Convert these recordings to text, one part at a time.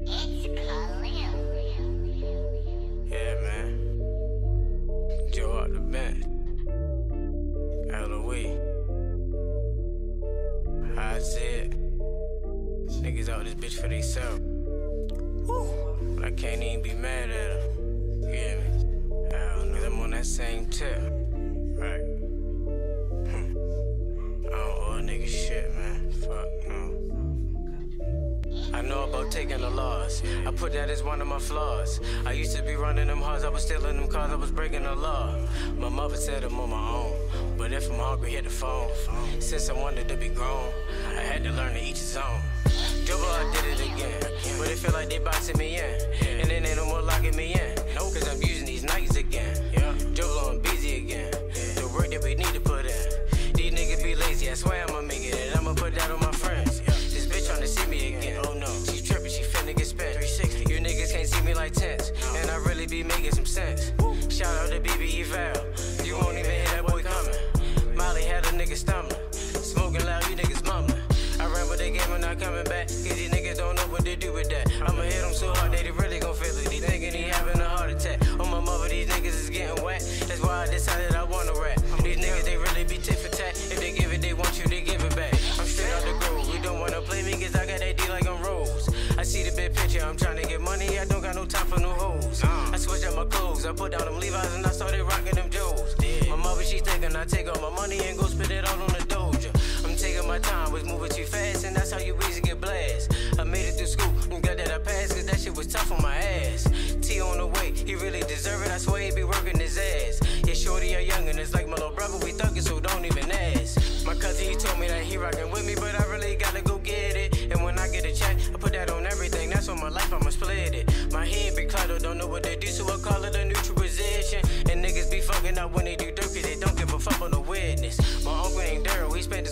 Yeah, man. Joe out the bench. Eloise. How I see it. Niggas out this bitch for theyself. But I can't even be mad at them. You hear me? Hell no. Cause I'm on that same tip. Know about taking a loss. I put that as one of my flaws. I used to be running them hard, I was stealing them cars, I was breaking the law. My mother said I'm on my own. But if I'm hungry, hit the phone. Since I wanted to be grown, I had to learn to each his own. Double, I did it again. But it feel like they boxing me in. And then ain't no more locking me in. Cause I'm using these Nikes again. Double, I'm busy again. The work that we need to put in. These niggas be lazy, I swear I'ma be making some sense. Shout out to BB Eval. You won't even hear that boy coming. Molly had a nigga stumbling. Smoking loud, you niggas mumbling. I ran with the game and not coming back. Cause these niggas don't know what to do with that. I'ma hit them so clothes. I put down them Levi's and I started rocking them Joes. My mother, she thinking I take all my money and go spend it all on the doja. I'm taking my time, was moving too fast, and that's how you easy get blast. I made it through school, I'm glad that I passed, cause that shit was tough on my ass. T on the way, he really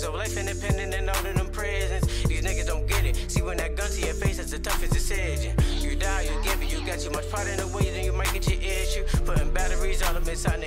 Whole life independent and out of them prisons. These niggas don't get it. See, when that gun to your face, that's the toughest decision. You die, you give it, you got too much pride in the way, then you might get your issue. Putting batteries all up inside